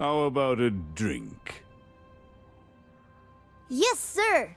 How about a drink? Yes, sir.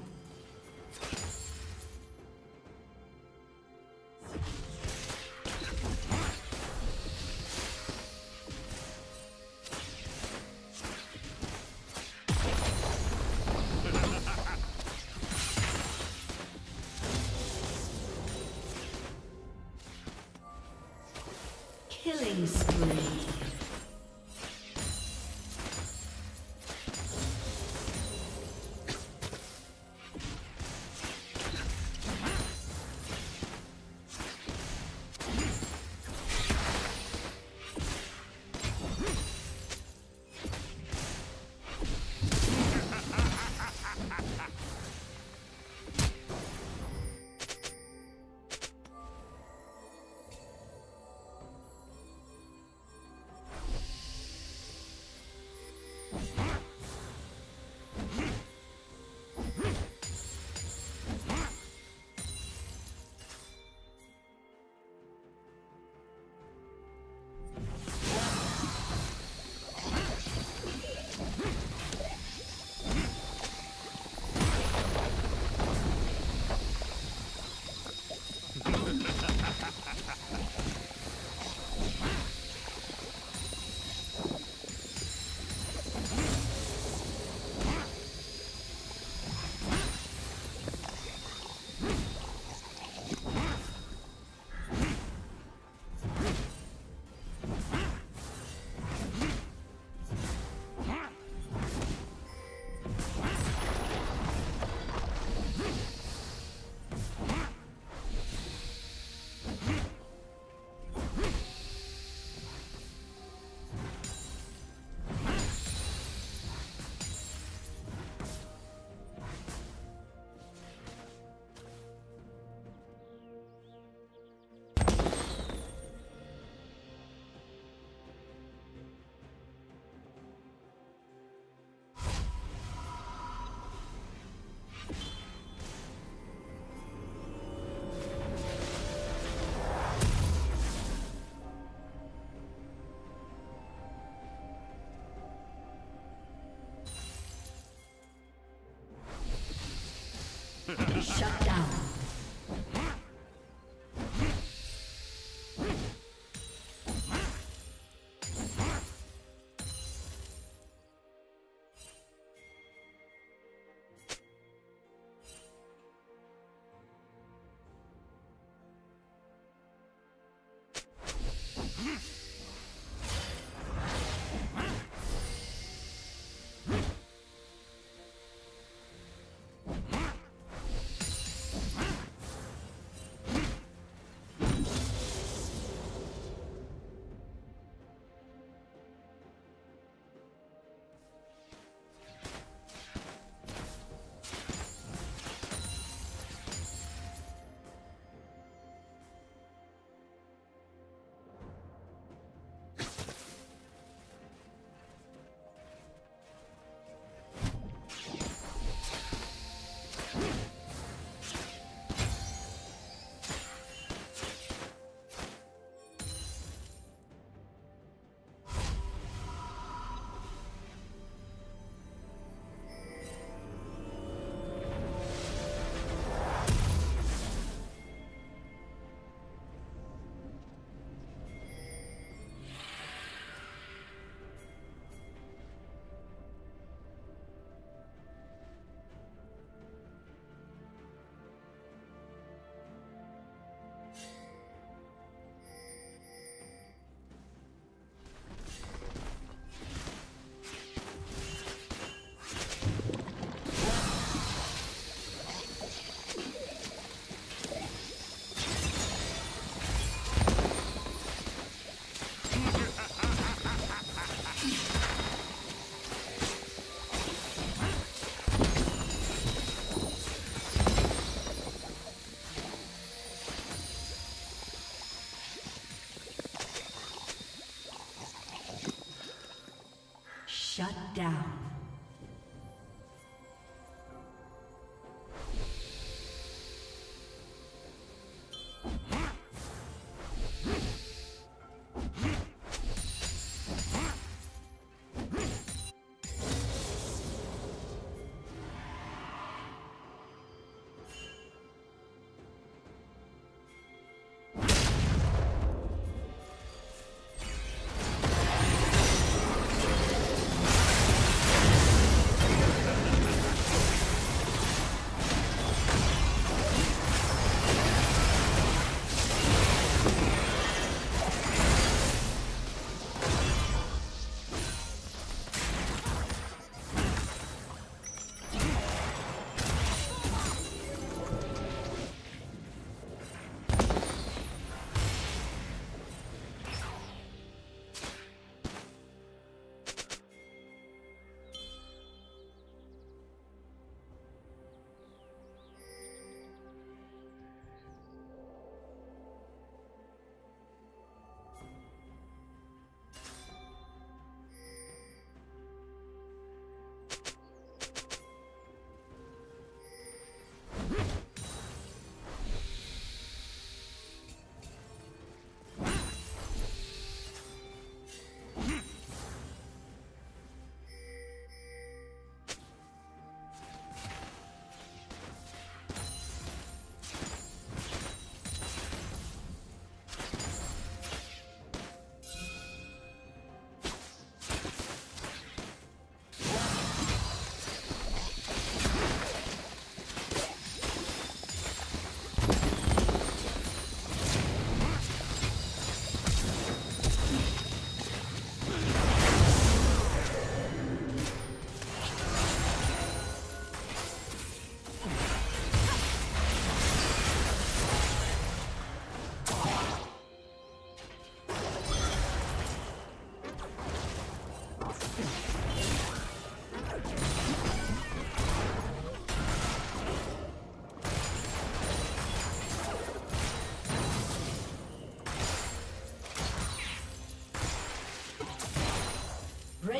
Shut down.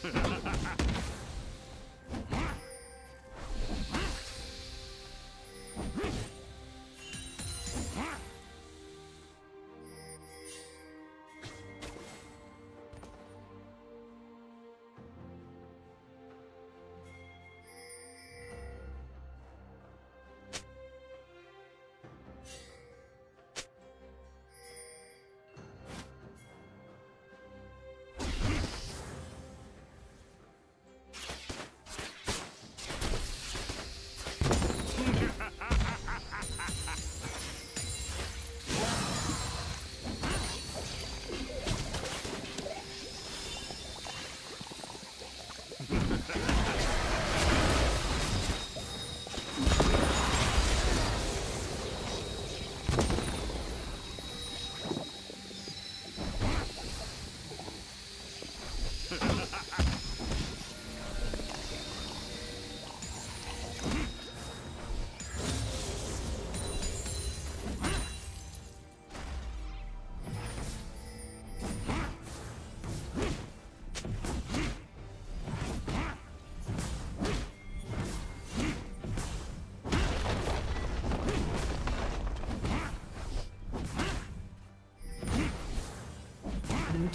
Ha ha ha!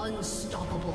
Unstoppable.